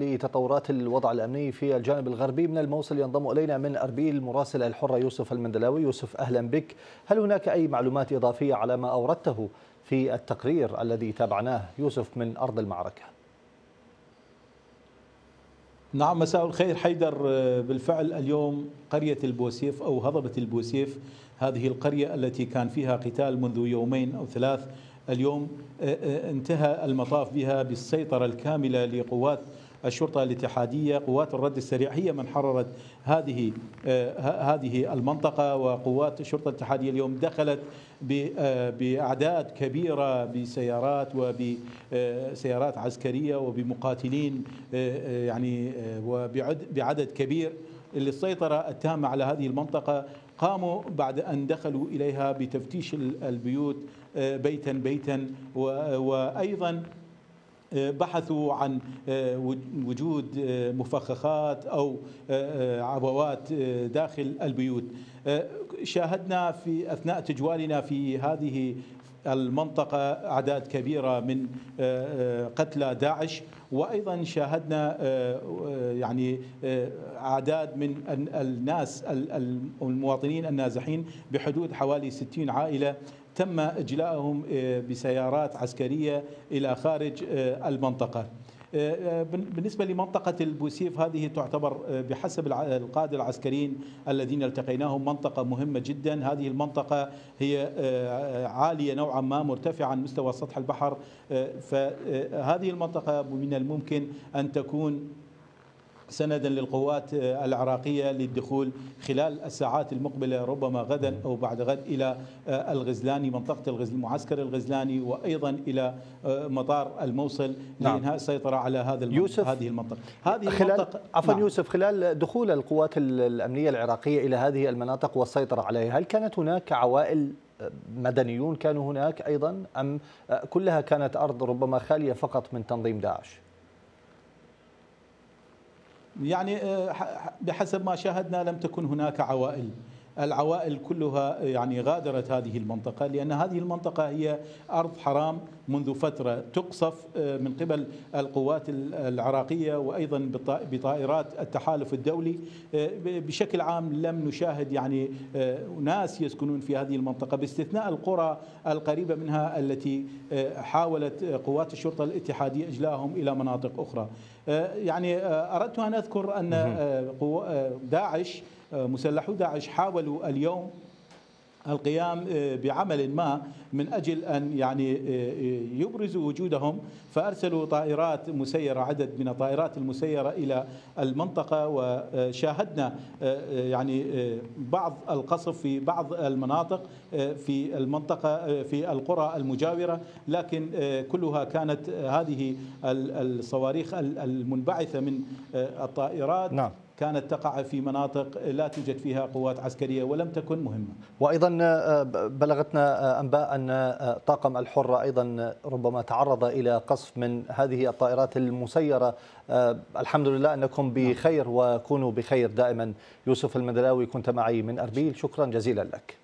لتطورات الوضع الأمني في الجانب الغربي. من الموصل ينضم إلينا من أربيل المراسل الحرة يوسف المندلاوي. يوسف أهلا بك. هل هناك أي معلومات إضافية على ما أوردته في التقرير الذي تابعناه يوسف من أرض المعركة؟ نعم مساء الخير. حيدر بالفعل اليوم قرية البوسيف أو هضبة البوسيف هذه القرية التي كان فيها قتال منذ يومين أو ثلاث اليوم انتهى المطاف بها بالسيطرة الكاملة لقوات الشرطة الاتحادية قوات الرد السريع هي من حررت هذه هذه المنطقة وقوات الشرطة الاتحادية اليوم دخلت بأعداد كبيرة بسيارات وبسيارات عسكرية وبمقاتلين يعني وبعدد كبير للسيطرة التامة على هذه المنطقة. قاموا بعد أن دخلوا إليها بتفتيش البيوت بيتا بيتا وأيضا بحثوا عن وجود مفخخات أو عبوات داخل البيوت. شاهدنا في أثناء تجوالنا في هذه المنطقة أعداد كبيرة من قتلى داعش وأيضا شاهدنا يعني أعداد من الناس المواطنين النازحين بحدود حوالي 60 عائلة تم إجلاءهم بسيارات عسكرية إلى خارج المنطقة. بالنسبة لمنطقة البوسيف هذه تعتبر بحسب القادة العسكريين الذين التقيناهم منطقة مهمة جدا. هذه المنطقة هي عالية نوعا ما مرتفعة عن مستوى سطح البحر فهذه المنطقة من الممكن أن تكون سندا للقوات العراقية للدخول خلال الساعات المقبلة ربما غدا أو بعد غد إلى الغزلاني منطقة الغزل معسكر الغزلاني وأيضا إلى مطار الموصل نعم. لإنهاء السيطرة على هذا يوسف هذه المنطقة هذه خلال المنطقة عفوا نعم. يوسف خلال دخول القوات الأمنية العراقية إلى هذه المناطق والسيطرة عليها هل كانت هناك عوائل مدنيون كانوا هناك أيضا أم كلها كانت أرض ربما خالية فقط من تنظيم داعش؟ يعني بحسب ما شاهدنا لم تكن هناك عوائل. العوائل كلها يعني غادرت هذه المنطقة لأن هذه المنطقة هي أرض حرام منذ فترة تقصف من قبل القوات العراقية وأيضا بطائرات التحالف الدولي. بشكل عام لم نشاهد يعني ناس يسكنون في هذه المنطقة. باستثناء القرى القريبة منها التي حاولت قوات الشرطة الاتحادية إجلاءهم إلى مناطق أخرى. يعني أردت أن أذكر أن داعش مسلحو داعش حاولوا اليوم القيام بعمل ما من أجل أن يعني يبرزوا وجودهم. فأرسلوا طائرات مسيرة عدد من الطائرات المسيرة إلى المنطقة وشاهدنا يعني بعض القصف في بعض المناطق في المنطقة في القرى المجاورة. لكن كلها كانت هذه الصواريخ المنبعثة من الطائرات. نعم. كانت تقع في مناطق لا توجد فيها قوات عسكرية ولم تكن مهمة. وأيضا بلغتنا أنباء أن طاقم الحرة أيضا ربما تعرض إلى قصف من هذه الطائرات المسيرة. الحمد لله أنكم بخير وكونوا بخير دائما. يوسف المدلاوي كنت معي من أربيل. شكرا جزيلا لك.